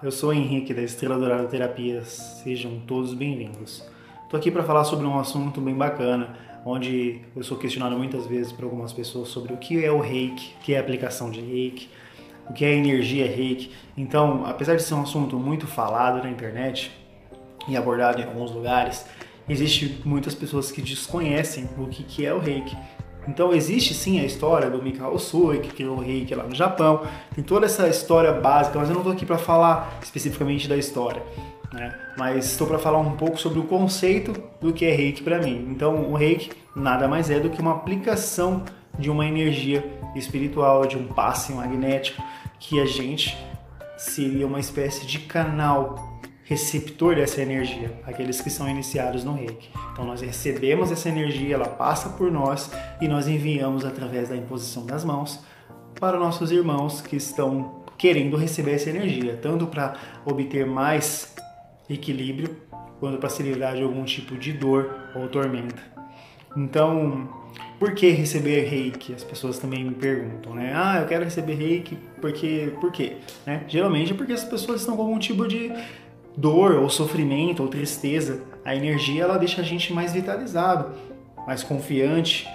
Eu sou o Henrique da Estrela Dourada Terapias, sejam todos bem-vindos. Estou aqui para falar sobre um assunto bem bacana, onde eu sou questionado muitas vezes por algumas pessoas sobre o que é o reiki, o que é a aplicação de reiki, o que é a energia reiki. Então, apesar de ser um assunto muito falado na internet e abordado em alguns lugares, existe muitas pessoas que desconhecem o que é o reiki. Então existe sim a história do Mikao Sui, que criou o reiki lá no Japão, tem toda essa história básica, mas eu não estou aqui para falar especificamente da história, né? mas estou para falar um pouco sobre o conceito do que é reiki para mim. Então o reiki nada mais é do que uma aplicação de uma energia espiritual, de um passe magnético, que a gente seria uma espécie de canal receptor dessa energia, aqueles que são iniciados no reiki. Então nós recebemos essa energia, ela passa por nós e nós enviamos através da imposição das mãos para nossos irmãos que estão querendo receber essa energia, tanto para obter mais equilíbrio, quanto para se livrar de algum tipo de dor ou tormenta. Então, por que receber reiki? As pessoas também me perguntam, né? Ah, eu quero receber reiki porque. Por quê? Né? Geralmente é porque as pessoas estão com algum tipo de dor ou sofrimento ou tristeza, a energia ela deixa a gente mais vitalizado, mais confiante,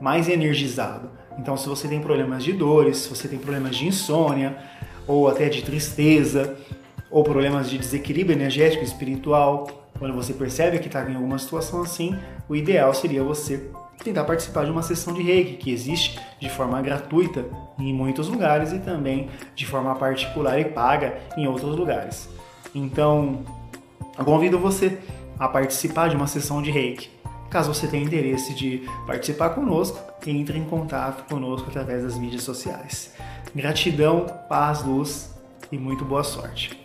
mais energizado. Então, se você tem problemas de dores, se você tem problemas de insônia ou até de tristeza ou problemas de desequilíbrio energético espiritual, quando você percebe que está em alguma situação assim, o ideal seria você tentar participar de uma sessão de reiki que existe de forma gratuita em muitos lugares e também de forma particular e paga em outros lugares. Então, eu convido você a participar de uma sessão de reiki. Caso você tenha interesse de participar conosco, entre em contato conosco através das mídias sociais. Gratidão, paz, luz e muito boa sorte.